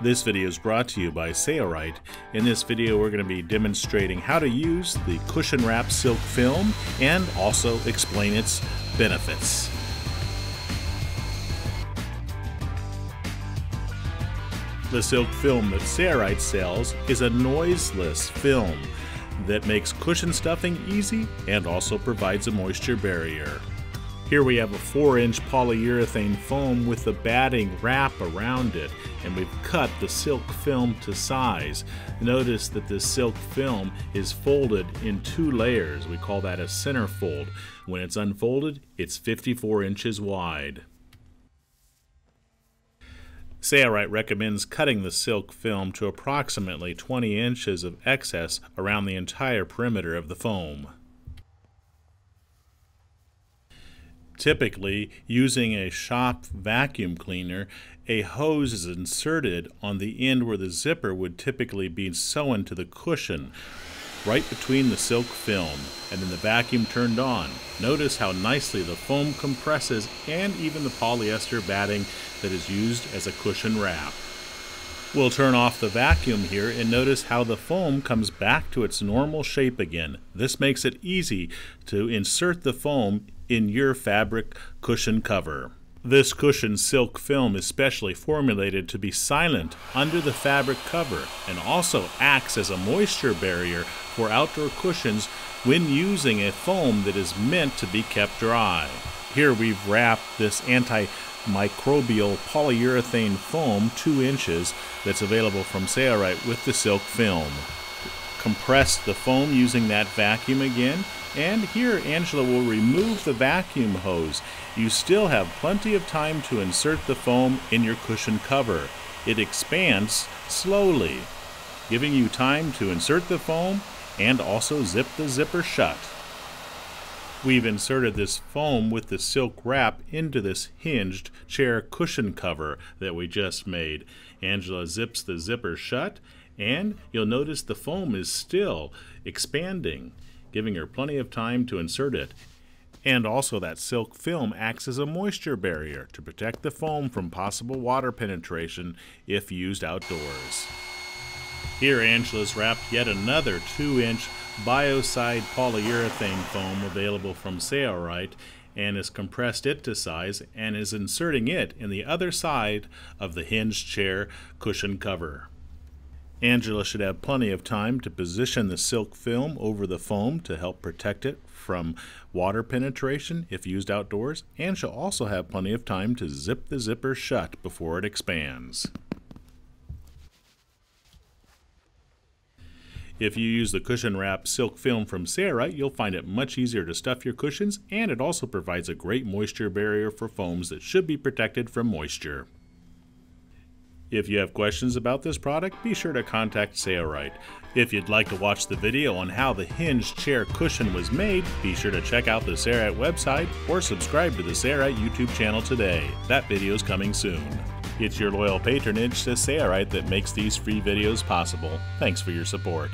This video is brought to you by Sailrite. In this video, we're going to be demonstrating how to use the cushion wrap silk film and also explain its benefits. The silk film that Sailrite sells is a noiseless film that makes cushion stuffing easy and also provides a moisture barrier. Here we have a 4 inch polyurethane foam with a batting wrap around it and we've cut the silk film to size. Notice that the silk film is folded in two layers. We call that a centerfold. When it's unfolded, it's 54 inches wide. Sailrite recommends cutting the silk film to approximately 20 inches of excess around the entire perimeter of the foam. Typically, using a shop vacuum cleaner, a hose is inserted on the end where the zipper would typically be sewn to the cushion, right between the silk film, and then the vacuum turned on. Notice how nicely the foam compresses and even the polyester batting that is used as a cushion wrap. We'll turn off the vacuum here and notice how the foam comes back to its normal shape again. This makes it easy to insert the foam in your fabric cushion cover. This cushion silk film is specially formulated to be silent under the fabric cover and also acts as a moisture barrier for outdoor cushions when using a foam that is meant to be kept dry. Here we've wrapped this anti microbial polyurethane foam 2 inches that's available from Sailrite with the silk film. Compress the foam using that vacuum again and here Angela will remove the vacuum hose. You still have plenty of time to insert the foam in your cushion cover. It expands slowly, giving you time to insert the foam and also zip the zipper shut. We've inserted this foam with the silk wrap into this hinged chair cushion cover that we just made. Angela zips the zipper shut and you'll notice the foam is still expanding, giving her plenty of time to insert it. And also that silk film acts as a moisture barrier to protect the foam from possible water penetration if used outdoors. Here Angela's wrapped yet another 2-inch Biocide polyurethane foam available from Sailrite and has compressed it to size and is inserting it in the other side of the hinged chair cushion cover. Angela should have plenty of time to position the silk film over the foam to help protect it from water penetration if used outdoors, and she'll also have plenty of time to zip the zipper shut before it expands. If you use the cushion wrap silk film from Sailrite, you'll find it much easier to stuff your cushions, and it also provides a great moisture barrier for foams that should be protected from moisture. If you have questions about this product, be sure to contact Sailrite. If you'd like to watch the video on how the hinged chair cushion was made, be sure to check out the Sailrite website or subscribe to the Sailrite YouTube channel today. That video is coming soon. It's your loyal patronage to Sailrite that makes these free videos possible. Thanks for your support.